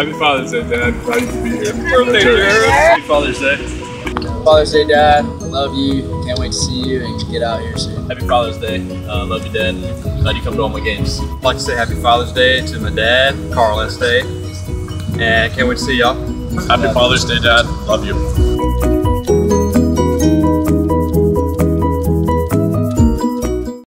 Happy Father's Day, Dad. Glad you be here. Birthday, Jared. Happy Father's Day. Father's Day, Dad. Love you. Can't wait to see you and get out here soon. Happy Father's Day. Uh, love you, Dad. Glad you come to all my games. I'd like to say Happy Father's Day to my dad, Carl Estate, and can't wait to see y'all. Happy Father's Day, Dad. Love you.